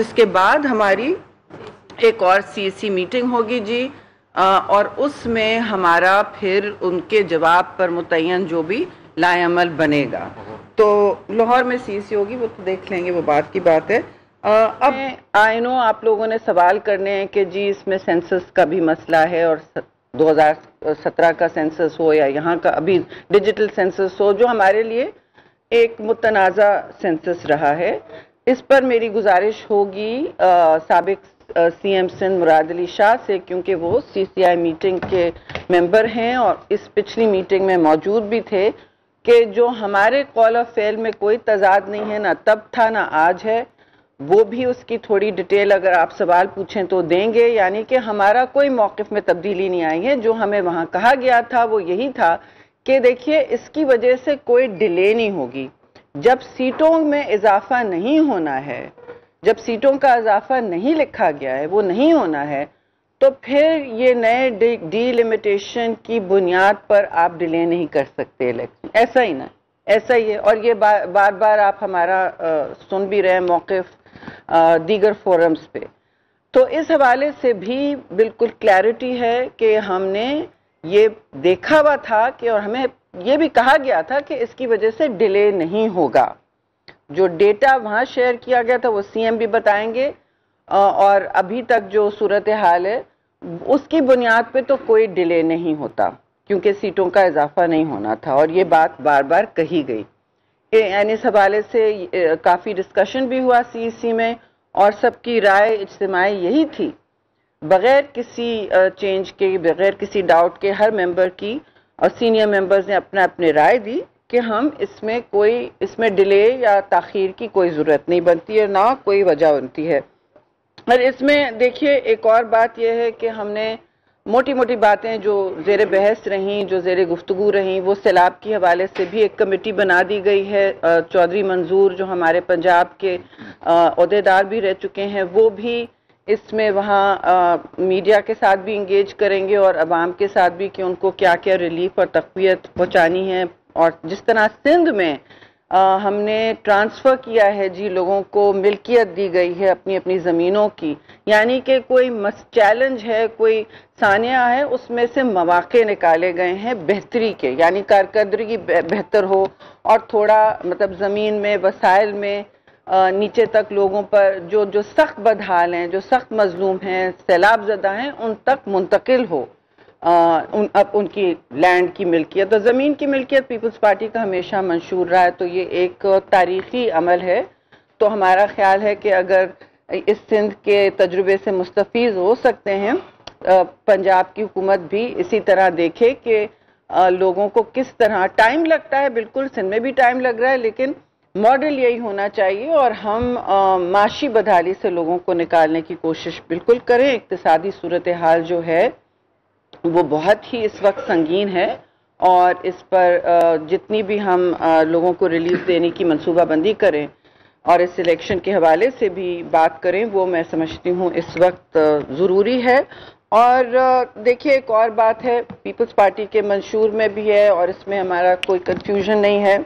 जिसके बाद हमारी एक और सी मीटिंग होगी जी। और उसमें हमारा फिर उनके जवाब पर मुतन जो भी लाएमल बनेगा। तो लाहौर में सी सी होगी वो तो देख लेंगे वो बात की बात है। आ, अब आई नो आप लोगों ने सवाल करने हैं कि जी इसमें सेंसस का भी मसला है और 2017 का सेंसस हो या यहाँ का अभी डिजिटल सेंसस हो जो हमारे लिए एक मुतनाज़ा सेंसस रहा है। इस पर मेरी गुजारिश होगी सबक सी एम सिंध मुराद अली शाह से, क्योंकि वो सी सी आई मीटिंग के मेंबर हैं और इस पिछली मीटिंग में मौजूद भी थे कि जो हमारे कॉल ऑफ़ फेल में कोई तजाद नहीं है, ना तब था, ना आज है। वो भी उसकी थोड़ी डिटेल अगर आप सवाल पूछें तो देंगे, यानी कि हमारा कोई मौकफ में तब्दीली नहीं आई है। जो हमें वहाँ कहा गया था, वो यही था कि देखिए, इसकी वजह से कोई डिले नहीं होगी। जब सीटों में इजाफा नहीं होना है जब सीटों का इजाफा नहीं लिखा गया है वो नहीं होना है तो फिर ये नए डीलिमिटेशन की बुनियाद पर आप डिले नहीं कर सकते इलेक्शन ऐसा ही ना ऐसा ही है। और ये बार बार, बार आप हमारा आ, सुन भी रहे मौकफ दीगर फोरम्स पे। तो इस हवाले से भी बिल्कुल क्लैरिटी है कि हमने ये देखा हुआ था कि और हमें ये भी कहा गया था कि इसकी वजह से डिले नहीं होगा। जो डेटा वहाँ शेयर किया गया था, वो सीएम भी बताएँगे। और अभी तक जो सूरत हाल है, उसकी बुनियाद पे तो कोई डिले नहीं होता, क्योंकि सीटों का इजाफा नहीं होना था। और ये बात बार बार कही गई। यानी इस हवाले से काफ़ी डिस्कशन भी हुआ सी में, और सबकी राय इज्तमाही यही थी। बग़ैर किसी चेंज के, बग़ैर किसी डाउट के, हर मेंबर की और सीनियर मेंबर्स ने अपना अपने राय दी कि हम इसमें कोई इसमें डिले या ताखीर की कोई ज़रूरत नहीं बनती है, ना कोई वजह बनती है। और इसमें देखिए, एक और बात यह है कि हमने मोटी मोटी बातें जो जेर बहस रहीं, जो जेर गुफ्तु रहीं, वो सैलाब के हवाले से भी एक कमेटी बना दी गई है। चौधरी मंजूर जो हमारे पंजाब के अहदेदार भी रह चुके हैं, वो भी इसमें वहाँ मीडिया के साथ भी इंगेज करेंगे और आवाम के साथ भी कि उनको क्या क्या रिलीफ और तकवीत पहुँचानी है। और जिस तरह सिंध में आ, हमने ट्रांसफ़र किया है जी लोगों को मिल्कियत दी गई है अपनी अपनी ज़मीनों की यानी कि कोई मस चैलेंज है कोई सानिया है उसमें से मौाक़े निकाले गए हैं बेहतरी के यानी कारकर्दगी बेहतर हो और थोड़ा मतलब ज़मीन में वसाइल में नीचे तक लोगों पर जो जो सख्त बदहाल हैं जो सख्त मजलूम हैं सैलाब ज़दा हैं उन तक मुंतकिल हो। आ, उन अब उनकी लैंड की मिल्कियत तो ज़मीन की मिल्कियत पीपल्स पार्टी का हमेशा मंशूर रहा है तो ये एक तारीखी अमल है। तो हमारा ख्याल है कि अगर इस सिंध के तजुर्बे से मुस्तफ़ हो सकते हैं पंजाब की हुकूमत भी इसी तरह देखे कि लोगों को किस तरह टाइम लगता है बिल्कुल सिंध में भी टाइम लग रहा है लेकिन मॉडल यही होना चाहिए और हम आ, माशी बदहाली से लोगों को निकालने की कोशिश बिल्कुल करें। इकतसादी सूरत हाल जो है वो बहुत ही इस वक्त संगीन है और इस पर आ, जितनी भी हम आ, लोगों को रिलीफ देने की मनसूबाबंदी करें और इस इलेक्शन के हवाले से भी बात करें वो मैं समझती हूँ इस वक्त ज़रूरी है। और देखिए एक और बात है पीपल्स पार्टी के मंशूर में भी है और इसमें हमारा कोई कंफ्यूजन नहीं है।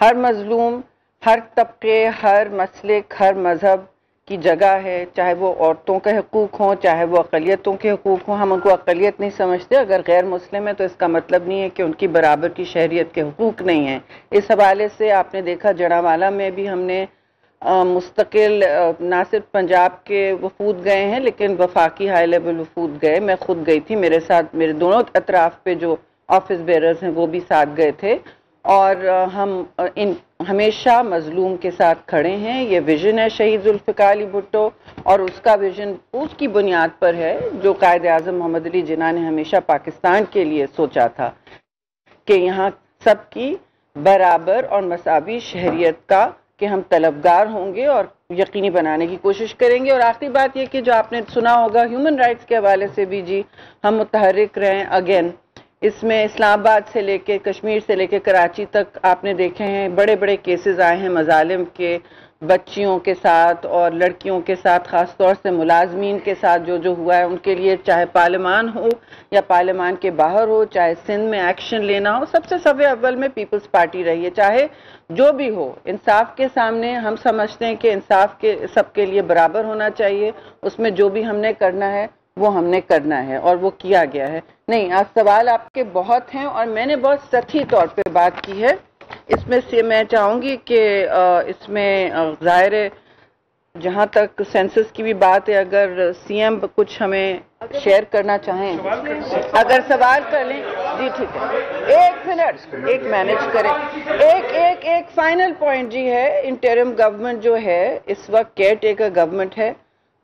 हर मजलूम, हर तबके, हर मसलिक, हर मज़हब की जगह है। चाहे वो औरतों के हकूक़ हों, चाहे वो अकलीतों के हकूक़ हों, हम उनको अकलीत नहीं समझते। अगर गैर मुस्लिम है तो इसका मतलब नहीं है कि उनकी बराबर की शहरीत के हकूक़ नहीं हैं। इस हवाले से आपने देखा, जड़ावाला में भी हमने मुस्तकिल ना सिर्फ़ पंजाब के वफूद गए हैं, लेकिन वफाकी हाई लेवल वफूद गए। मैं खुद गई थी, मेरे साथ, मेरे दोनों अतराफ़ पे जो ऑफ़िस बेरर्स हैं, वो भी साथ गए थे। और हम इन, हमेशा मजलूम के साथ खड़े हैं। ये विजन है शहीद जुल्फ़िकार अली भुट्टो और उसका विजन उसकी बुनियाद पर है जो कायद अजम मोहम्मद अली जिना ने हमेशा पाकिस्तान के लिए सोचा था कि यहाँ सबकी बराबर और मसावी शहरीत का कि हम तलबगार होंगे और यकीनी बनाने की कोशिश करेंगे। और आखिरी बात यह कि जो आपने सुना होगा, ह्यूमन राइट्स के हवाले से भी जी, हम मुतहरिक रहें अगेन। इसमें इस्लामाबाद से लेके कश्मीर से लेके कराची तक आपने देखे हैं बड़े बड़े केसेस आए हैं मजालिम के बच्चियों के साथ और लड़कियों के साथ ख़ास तौर से मुलाजमीन के साथ जो जो हुआ है, उनके लिए चाहे पार्लियामान हो या पार्लियामान के बाहर हो, चाहे सिंध में एक्शन लेना हो, सबसे सवे अव्वल में पीपल्स पार्टी रही है। चाहे जो भी हो, इंसाफ के सामने हम समझते हैं कि इंसाफ के, सबके लिए बराबर होना चाहिए, उसमें जो भी हमने करना है वो हमने करना है और वो किया गया है। नहीं, आज सवाल आपके बहुत हैं और मैंने बहुत सही तौर पे बात की है। इसमें से मैं चाहूँगी कि इसमें ज़ाहिर जहाँ तक सेंसस की भी बात है, अगर सीएम कुछ हमें शेयर करना चाहें, अगर सवाल कर लें, जी ठीक है। एक मिनट, एक मैनेज करें। एक एक एक फाइनल पॉइंट जी है इंटरम गवर्नमेंट जो है, इस वक्त केयर टेकर गवर्नमेंट है।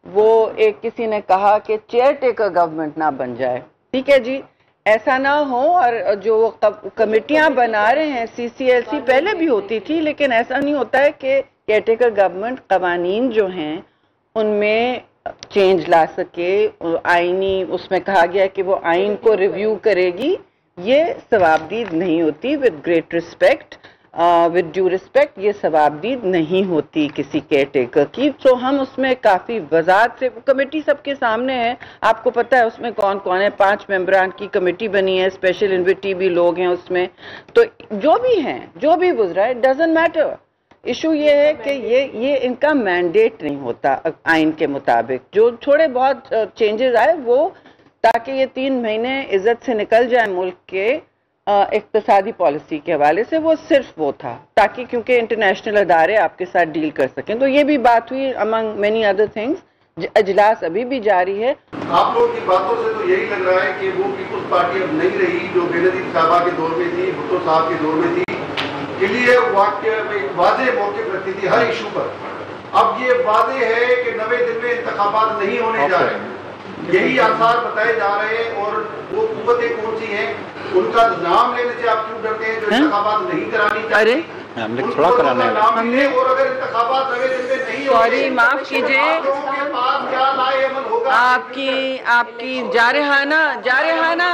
वो एक किसी ने कहा कि चेयर टेकर गवर्नमेंट ना बन जाए। ठीक है जी, ऐसा ना हो और जो कमेटियाँ बना रहे हैं सीसीएलसी पहले भी होती थी, लेकिन ऐसा नहीं होता है कि केयरटेकर गवर्नमेंट कवानीन जो हैं, उनमें चेंज ला सके। आईनी, उसमें कहा गया कि वो आइन को रिव्यू करेगी। ये सवाबदीद नहीं होती। With great respect with due respect ये सवाबदीद नहीं होती किसी केयर टेकर की। तो हम उसमें काफ़ी वजात से कमेटी सबके सामने है। आपको पता है उसमें कौन कौन है? पाँच मेम्बरान की कमेटी बनी है स्पेशल इन्विटी भी लोग हैं उसमें। तो जो भी हैं, जो भी गुजरा है डजेंट मैटर इशू ये है कि ये ये इनका मैंडेट नहीं होता, आइन के मुताबिक। जो थोड़े बहुत चेंजेस आए, वो ताकि ये तीन महीने इज़्ज़त से निकल जाए मुल्क के इकतसादी पॉलिसी के हवाले से वो सिर्फ़ वो था ताकि क्योंकि इंटरनेशनल अदारे आपके साथ डील कर सकें। तो ये भी बात हुई अमंग मैनी अदर थिंग्स अजलास अभी भी जारी है। आप लोगों की बातों से तो यही लग रहा है कि वो पीपुल्स पार्टी अब नहीं रही जो बेनजीर साहबा के दौर में थी भुट्टो साहब के दौर में थी। क्लियर वाक्य वाजे मौके रखती थी हर इशू पर। अब ये वादे है कि नवे दिन में इंतबात नहीं होने जा रहे यही आसार बताए जा रहे हैं और वो कुतें कौन सी हैं? उनका नाम लेने से आप क्यों डरते हैं जो इंतबात नहीं करानी अरे हमने थोड़ा कराना है। हमने और अगर इंतबात लगे जिनमें नहीं सॉरी माफ़ कीजिए। आपकी आपकी जारहाना जारहाना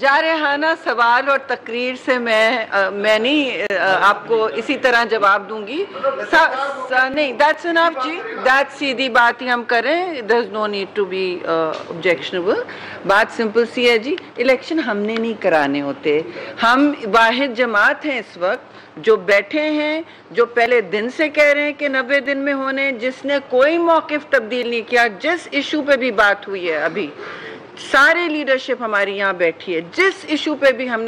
जारहाना सवाल और तकरीर से मैं आ, मैं नहीं आ, आपको इसी तरह जवाब दूँगी। सा, सा, नहीं दैट्स इनफ जी। दैट सीधी बात ही हम करें there no need to be objectionable बात सिंपल सी है जी। इलेक्शन हमने नहीं कराने होते। हम वाहिद जमात हैं इस वक्त जो बैठे हैं जो पहले दिन से कह रहे हैं कि नब्बे दिन में होने जिसने कोई मौकफ तब्दील नहीं किया जिस इशू पे भी बात हुई है अभी। सारे लीडरशिप हमारी यहाँ बैठी है। जिस इशू पे भी हमने